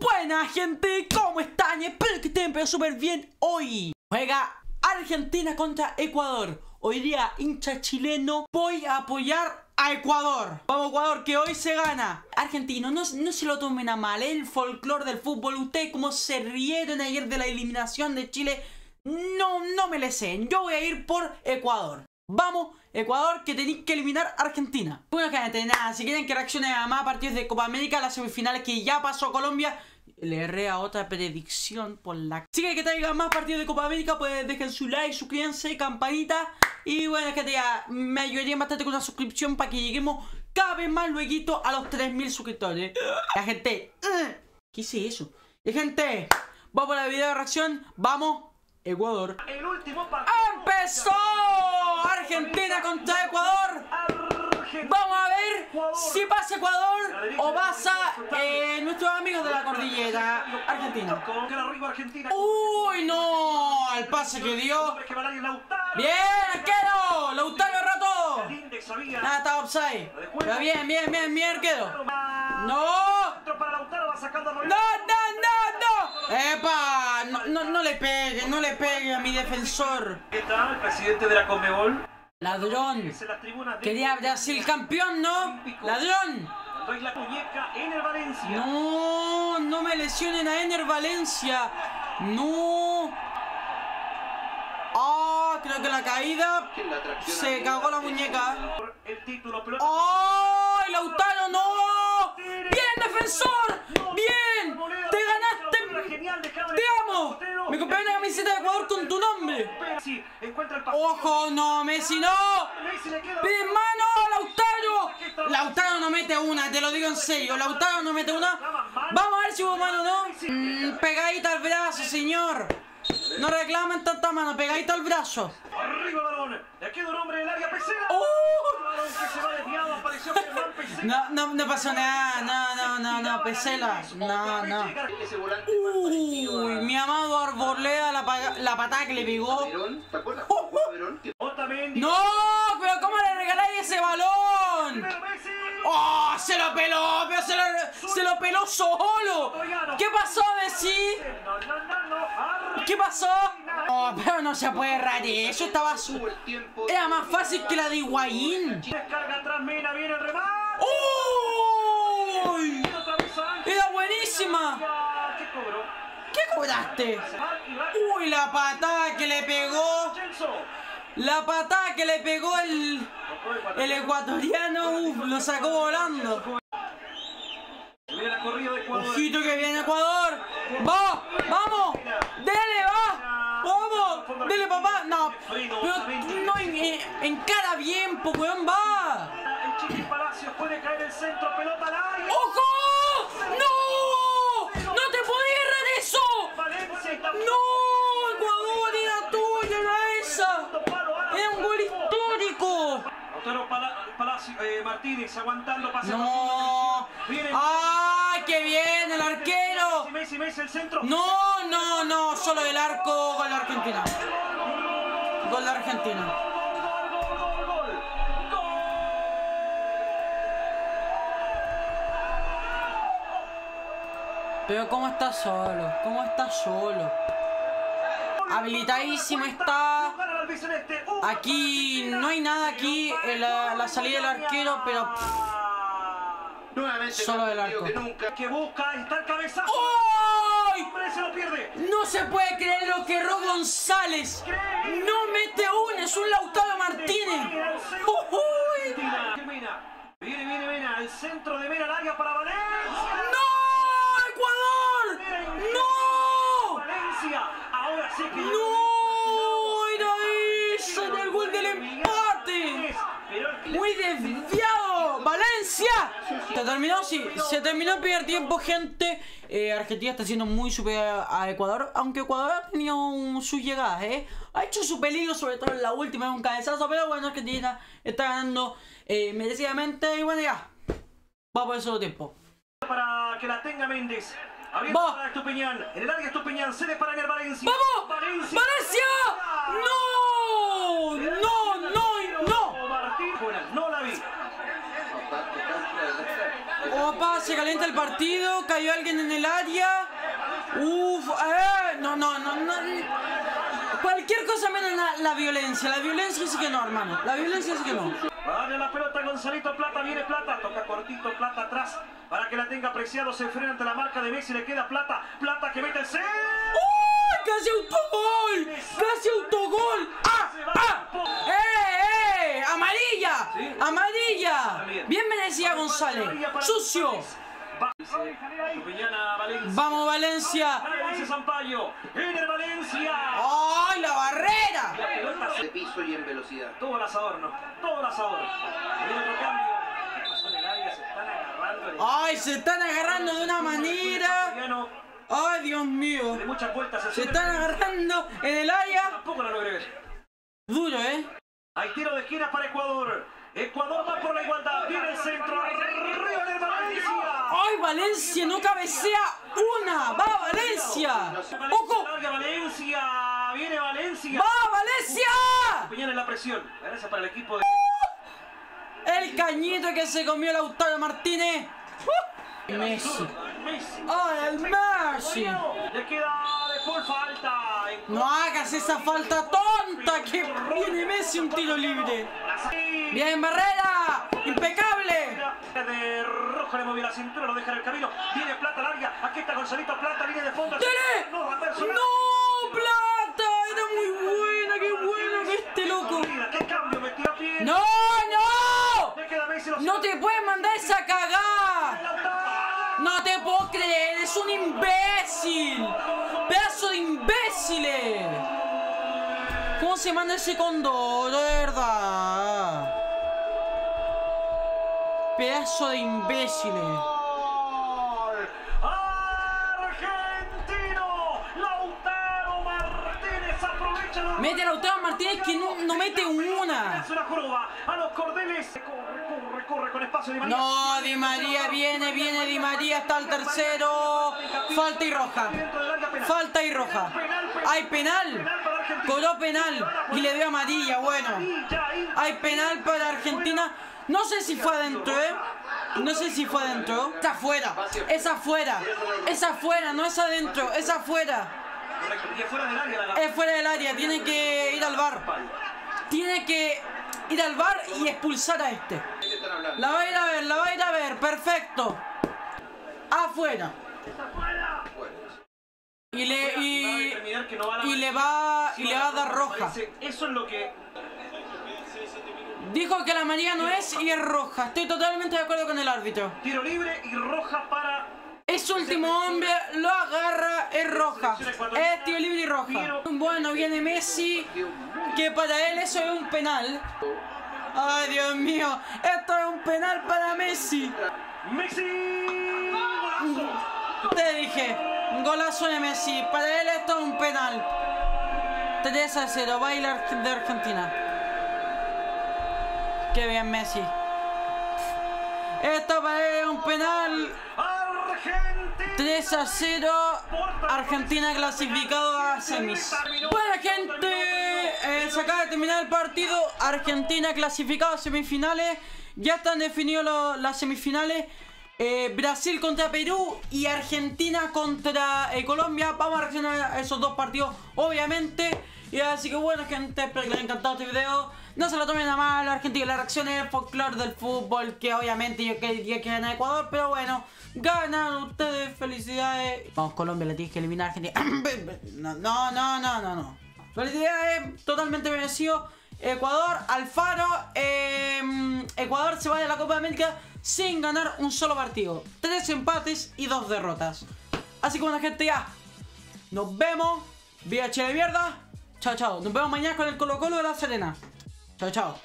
Buena gente, ¿cómo están? Espero que estén pero súper bien hoy. Juega Argentina contra Ecuador. Hoy día, hincha chileno, voy a apoyar a Ecuador. Vamos Ecuador, que hoy se gana. Argentino, no, no se lo tomen a mal, el folclore del fútbol. Ustedes como se rieron ayer de la eliminación de Chile, no, no me le sé. Yo voy a ir por Ecuador. Vamos, Ecuador, que tenéis que eliminar a Argentina. Bueno, gente, nada, si quieren que reaccione a más partidos de Copa América, las semifinales que ya pasó Colombia, le erré a otra predicción por la... Si quieren que traiga más partidos de Copa América, pues dejen su like, suscríbanse, campanita. Y bueno, gente, ya me ayudarían bastante con una suscripción para que lleguemos cada vez más luego a los 3.000 suscriptores. La gente... ¿Qué es eso? Y gente, vamos a la video de reacción. Vamos, Ecuador. El último partido. ¡Empezó! Argentina contra Ecuador. Vamos a ver si pasa Ecuador o pasa eh, nuestros amigos de la cordillera Argentina. ¡Uy, no! El pase que dio. ¡Bien, arquero! ¡Lautaro había. Nada, está offside. Pero bien, bien, bien, bien, arquero. ¡No! ¡No, no, no, no! ¡Epa! No, no, no le pegue, no le pegue a mi defensor. ¿Qué tal? Presidente de la Conmebol. Ladrón. Quería Brasil campeón, ¿no? Ladrón. No, no me lesionen a Ener Valencia. No. Ah, creo que la caída se cagó la muñeca. ¡Ay, Lautaro, no! ¡Bien, defensor! ¡Bien! ¡Te ganaste! Genial, dejaron ¡Te el amo! portero. Me compré una camiseta de Ecuador con tu nombre. Messi encuentra el pase. ¡Ojo, no, Messi, no! Messi le queda. ¡Bien, mano, Lautaro! Lautaro no mete una, te lo digo en serio. Lautaro no mete una. Vamos a ver si hubo mano, ¿no? Mm, pegadita al brazo, señor. No reclamen tanta mano, pegadita al brazo. Arriba el balón. Le queda un hombre en el área. ¡Uh! Pesela. No, no, no pasó nada, no, no, no, no, Pesela. No, no. Uy, mi amado Arboleda, la, pa- la patada que le pegó. Que Otamendi. ¡No! ¿Pero cómo le regaláis ese balón? Messi. ¡Oh! ¡Se lo peló! ¡Pero se lo, se lo peló solo! ¿Qué pasó, Messi? No. ¿Qué pasó? Oh, pero no se puede errar eso, estaba su... Era más fácil que la de Higuaín. ¡Uy! ¡Era buenísima! ¿Qué cobraste? ¡Uy, la patada que le pegó! La patada que le pegó el, el ecuatoriano, lo sacó volando. Corrida de Ecuador. Ojito que viene Ecuador. ¡Va! ¡Vamos! ¡Dele, va! ¡Vamos! ¡Dele, papá! No, pero no en, en- encara bien, po, weón, va. El Chiqui Palacios puede caer el centro, pelota al área. ¡Ojo! ¡No! ¡No te podía errar eso! ¡No! Ecuador era tuya, era esa. Era un gol histórico. Palacio, eh, Martínez aguantando pase No. Viene ¡Ay, qué bien el arquero! Messi, Messi, el centro. No, no, no, solo el arco, gol de Argentina. Gol de Argentina. Pero cómo está solo, cómo está solo. Habilitadísimo está. Aquí no hay nada aquí en la, la salida del arquero, pero. pff, Nuevamente Solo del arco. que nunca. Que busca, está el cabezazo. ¡Ay! Hombre, se lo pierde. No se puede creer lo que erró González. No mete una, es un Lautaro Martínez. ¡Uy! Viene, viene, Mena. El centro de Mena al área para Valencia. ¡No! ¡Ecuador! ¡No! Valencia. Ahora sí que. ¡No! ¡Muy desviado! ¡Valencia! ¿Se terminó? Sí, se terminó el primer tiempo, gente. Eh, Argentina está siendo muy superior a Ecuador, aunque Ecuador ha tenido un- sus llegadas, ¿eh? Ha hecho su peligro, sobre todo en la última, en un cabezazo, pero bueno, Argentina está ganando eh, merecidamente y bueno, ya. Va por el segundo tiempo. para que la tenga Méndez. Abriendo Va. para Estupiñán. En el área Estupiñán. Se en el Valencia. ¡Vamos! Valencia. ¡Valencia! ¡No! ¡No, la vi. Opa, se calienta el partido, cayó alguien en el área. Uf, eh, no, no, no, no. Cualquier cosa menos la, la violencia. La violencia sí que no, hermano. La violencia sí que no. Vale la pelota Gonzalito Plata, viene Plata, toca cortito Plata atrás para que la tenga apreciado, se frena ante la marca de Messi, le queda Plata, Plata que mete el centro. ¡Uy! ¡Casi autogol! ¡Casi autogol! ¡Ah! ¡Ah! ¡Eh, eh! ¡Amarilla! Sí. ¡Amarilla! También. Bien González. ¡Sucio! ¡Vamos, Valencia! Viene el Valencia. ¡Ay, la barrera! De piso y en velocidad. todo el asador, ¿no? Todo el asador. Viene otro cambio. ¿Qué pasó en agarrando. el- ¡Ay, se están agarrando de una manera! ¡Ay, Dios mío! De muchas vueltas. Se están agarrando en el área. Duro, ¿eh? Hay tiro de esquina para Ecuador. Ecuador va por la igualdad. Viene el centro. Arriba del Valencia. ¡Ay, Valencia! ¡No cabecea una! ¡Va Valencia! ¡Ojo! Larga Valencia. Viene Valencia. ¡Va Valencia! Peñana en la presión. Gracias para el equipo de El cañito que se comió Lautaro Martínez. Messi. Messi. ¡Ay, el Messi! Le queda de por falta. No hagas esa falta tonta que viene Messi un tiro libre. Bien, Barrera. Impecable. De rojo le movió la cintura, lo deja en el camino. Viene Plata larga. Aquí está Gonzalito Plata, viene de fondo. ¡Dele! No, va a personal. ¡No, Plata! Era muy buena, qué bueno que este loco. ¿Qué cambio? ¡No, no! ¡No te puedes mandar esa cagada! ¡No te puedo creer! ¡Es un imbécil! ¡Pedazo de imbéciles! ¿Cómo se manda ese condor, de verdad? Pedazo de imbéciles. Mete a Lautaro Martínez que no, no mete una. No, Di María viene, viene Di María hasta el tercero. Falta y roja. Falta y roja. Hay penal. Cobró penal y le dio amarilla, bueno. Hay penal para Argentina. No sé si fue adentro, ¿eh? No sé si fue adentro. Es afuera. Es afuera. Es afuera, no es adentro. Es afuera. Correcto. Y es fuera del área la Es fuera del área. Tiene que ir al bar. Tiene que ir al bar y expulsar a este. La va a ir a ver, la va a ir a ver. Perfecto. Afuera. Y le, y, y le va y le va a dar roja. Eso es lo que Dijo que la amarilla no es y es roja. Estoy totalmente de acuerdo con el árbitro. tiro libre y roja para Es último hombre, lo agarra, es roja. Es tiro libre y roja. Bueno, viene Messi, que para él eso es un penal. Ay, Dios mío, esto es un penal para Messi. Messi. Te dije, un golazo de Messi. Para él esto es un penal. 3 a 0, baila de Argentina. Qué bien, Messi. Esto para él es un penal. Argentina. 3 a 0. Argentina clasificado a semis. Bueno, gente, eh, se acaba de terminar el partido. Argentina clasificado a semifinales. Ya están definidos las semifinales. Eh, Brasil contra Perú y Argentina contra eh, Colombia. Vamos a reaccionar a esos dos partidos, obviamente. Y así que bueno, gente, espero que les haya encantado este video. No se lo tomen a mal, Argentina. La reacción es el folclore del fútbol, que obviamente yo quería que gane Ecuador, pero bueno, ganan ustedes, felicidades. Vamos, Colombia, le tienes que eliminar a Argentina. No, no, no, no, no. Felicidades, totalmente merecido. Ecuador, Alfaro, eh, Ecuador se va de la Copa de América sin ganar un solo partido. Tres empates y dos derrotas. Así que bueno, gente, ya. Nos vemos. Vía Chile Mierda. Chao, chao. Nos vemos mañana con el Colo Colo de la Serena. Chao, chao.